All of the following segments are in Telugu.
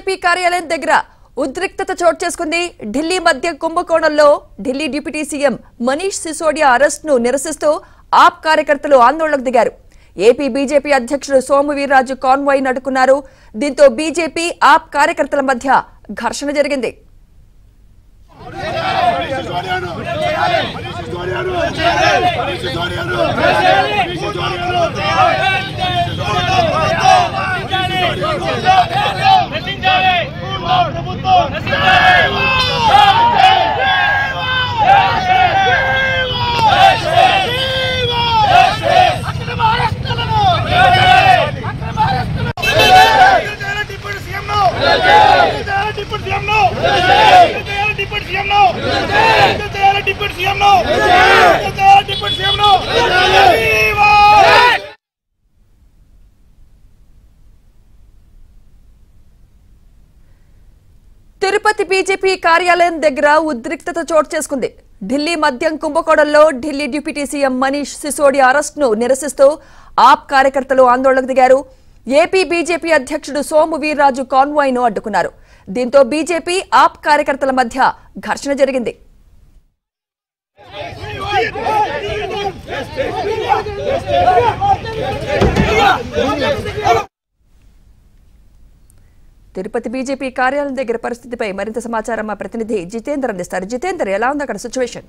బీజేపీ కార్యాలయం దగ్గర ఉద్రిక్తత చోటు చేసుకుంది. ఢిల్లీ మధ్య కుంభకోణంలో ఢిల్లీ డిప్యూటీ సీఎం మనీష్ సిసోడియా అరెస్ట్ను నిరసిస్తూ ఆప్ కార్యకర్తలు ఆందోళనకు దిగారు. ఏపీ బీజేపీ అధ్యక్షుడు సోము వీర్రాజు కాన్వాయ్ నడుకున్నారు దీంతో బీజేపీ ఆప్ కార్యకర్తల మధ్య ఘర్షణ జరిగింది. తిరుపతి బీజేపీ కార్యాలయం దగ్గర ఉద్రిక్తత చోటు చేసుకుంది. ఢిల్లీ మద్యం కుంభకోణంలో ఢిల్లీ డిప్యూటీ సీఎం మనీష్ సిసోడియా అరెస్ట్ను నిరసిస్తూ ఆప్ కార్యకర్తలు ఆందోళనకు దిగారు. ఏపీ బీజేపీ అధ్యక్షుడు సోము వీర్రాజు కాన్వాయ్ను అడ్డుకున్నారు. దీంతో బీజేపీ ఆప్ కార్యకర్తల మధ్య ఘర్షణ జరిగింది. తిరుపతి బీజేపీ కార్యాలయం దగ్గర పరిస్థితిపై మరింత సమాచారం మా ప్రతినిధి జితేందర్ అందిస్తారు. జితేందర్ ఎలా ఉంది అక్కడ సిచ్యువేషన్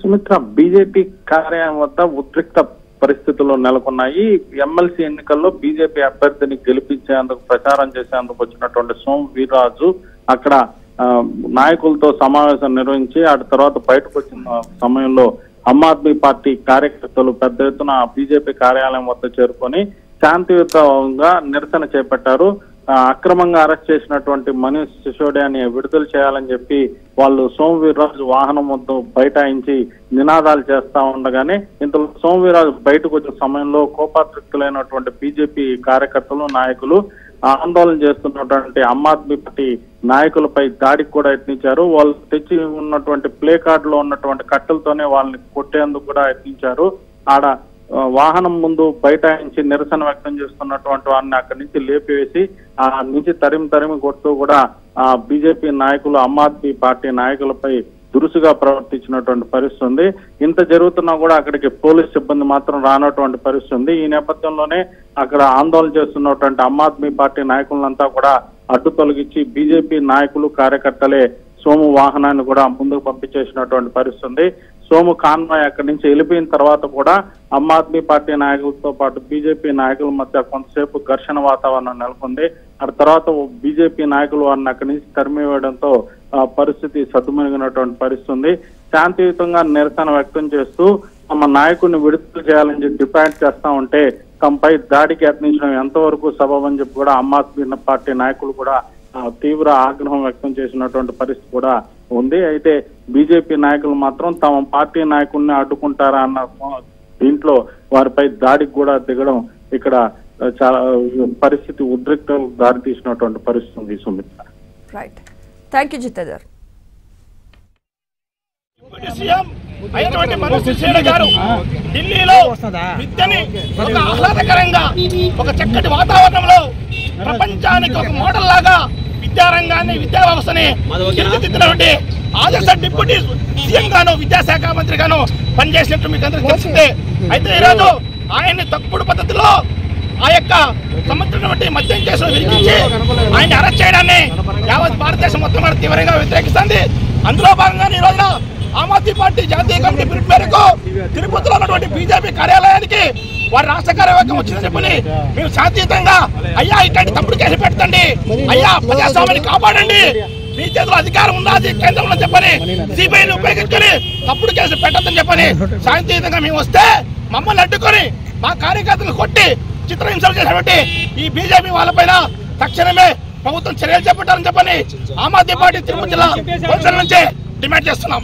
సుమిత్ర బీజేపీ కార్యాలయం వద్ద ఉద్రిక్త పరిస్థితులు నెలకొన్నాయి. ఎమ్మెల్సీ ఎన్నికల్లో బీజేపీ అభ్యర్థిని గెలిపించేందుకు ప్రచారం చేసేందుకు వచ్చినటువంటి సోమ్ వీర్రాజు అక్కడ ఆ, నాయకులతో సమావేశం నిర్వహించి ఆ తర్వాత బయటకు వచ్చిన సమయంలో ఆమ్ ఆద్మీ పార్టీ కార్యకర్తలు పెద్ద ఎత్తున బీజేపీ కార్యాలయం వద్ద చేరుకొని శాంతియుతంగా నిరసన చేపట్టారు. అక్రమంగా అరెస్ట్ చేసినటువంటి మనీష్ సిసోడియాని విడుదల చేయాలని చెప్పి వాళ్ళు సోమవీర్రాజు వాహనం వద్ద బైఠాయించి నినాదాలు చేస్తా ఉండగానే ఇంతలో సోమవీర్రాజు బయటకు వచ్చిన సమయంలో కోపాతృప్తులైనటువంటి బీజేపీ కార్యకర్తలు నాయకులు ఆందోళన చేస్తున్నటువంటి ఆమ్ ఆద్మీ పార్టీ నాయకులపై దాడికి కూడా యత్నించారు. వాళ్ళు తెచ్చి ఉన్నటువంటి ప్లే కార్డులో ఉన్నటువంటి కట్టెలతోనే వాళ్ళని కొట్టేందుకు కూడా యత్నించారు. ఆడ వాహనం ముందు బైఠాయించి నిరసన వ్యక్తం చేస్తున్నటువంటి వారిని అక్కడి నుంచి లేపివేసి ఆ నుంచి తరిమి తరిమి కొడుతూ కూడా ఆ బీజేపీ నాయకులు ఆమ్ ఆద్మీ పార్టీ నాయకులపై దురుసుగా ప్రవర్తించినటువంటి పరిస్థితి ఉంది. ఇంత జరుగుతున్నా కూడా అక్కడికి పోలీస్ సిబ్బంది మాత్రం రానటువంటి పరిస్థితి ఉంది. ఈ నేపథ్యంలోనే అక్కడ ఆందోళన చేస్తున్నటువంటి ఆమ్ ఆద్మీ పార్టీ నాయకులంతా కూడా అడ్డు తొలగించి బీజేపీ నాయకులు కార్యకర్తలే సోము వాహనాన్ని కూడా ముందుకు పంపించేసినటువంటి పరిస్థితి ఉంది. సోము కాన్వాయ్ అక్కడి నుంచి వెళ్ళిపోయిన తర్వాత కూడా ఆమ్ ఆద్మీ పార్టీ నాయకులతో పాటు బీజేపీ నాయకుల మధ్య కొంతసేపు ఘర్షణ వాతావరణం నెలకొంది. ఆ తర్వాత బీజేపీ నాయకులు వారిని అక్కడి నుంచి తరిమివేయడంతో పరిస్థితి సద్దుమణిగినటువంటి పరిస్థితి ఉంది. శాంతియుతంగా నిరసన వ్యక్తం చేస్తూ తమ నాయకుడిని విడుదల చేయాలని చెప్పి డిమాండ్ చేస్తా ఉంటే తమపై దాడికి యత్నించడం ఎంతవరకు సబబని చెప్పి కూడా ఆమ్ ఆద్మీ పార్టీ నాయకులు కూడా ఆ, తీవ్ర ఆగ్రహం వ్యక్తం చేసినటువంటి పరిస్థితి కూడా ఉంది. అయితే బీజేపీ నాయకులు మాత్రం తమ పార్టీ నాయకుడిని అడ్డుకుంటారా అన్న దీంట్లో వారిపై దాడికి కూడా దిగడం ఇక్కడ చాలా పరిస్థితి ఉద్రిక్తం దారితీసినటువంటి పరిస్థితి ఉంది Sumitra right thank you Jitender అయినటువంటి మనోజ్ గారు ఢిల్లీలో విద్యని ఒక ఆహ్లాదకరంగా ఒక చక్కటి వాతావరణంలో ప్రపంచానికి ఒక మోడల్ లాగా విద్యారంగాన్ని విద్యా వ్యవస్థని తీర్చిదిద్దినటువంటి ఆదర్శ డిప్యూటీ సీఎం గాను విద్యాశాఖ మంత్రి గాను పనిచేసినట్టు మీకు అందరికీ తెలిసిందే అయితే ఈరోజు ఆయన్ని తప్పుడు పద్ధతిలో ఆ యొక్క సంబంధించినటువంటి మద్యం కేసులు విరిగించి ఆయన అరెస్ట్ చేయడాన్ని యావత్ భారతదేశం మొత్తం కూడా తీవ్రంగా వ్యతిరేకిస్తుంది. అందులో భాగంగా ఈ రోజున ఆమ్ ఆద్మీ పార్టీ జాతీయ కమిటీ పిలుపు మేరకు తిరుపతిలో ఉన్నటువంటి బీజేపీ కార్యాలయానికి వారి రాష్ట్ర కార్యవర్గం వచ్చిందని చెప్పని మేము శాంతియుతంగా అయ్యా ఇట్లాంటి తప్పుడు కేసు పెట్టండి అయ్యా ప్రజాస్వామ్యాన్ని కాపాడండి. మీ చేతిలో అధికారం ఉన్నది కేంద్రంలో చెప్పని సిబిఐని ఉపయోగించుకొని తప్పుడు కేసు పెట్టద్దని చెప్పని శాంతియుతంగా మేము వస్తే మమ్మల్ని అడ్డుకొని మా కార్యకర్తలు కొట్టి చిత్రహింసలు చేసినటువంటి ఈ బీజేపీ వాళ్ళపైన తక్షణమే ప్రభుత్వం చర్యలు చేపట్టాలని చెప్పని ఆమ్ ఆద్మీ పార్టీ తిరుపతి జిల్లా నుంచి డిమాండ్ చేస్తున్నాం.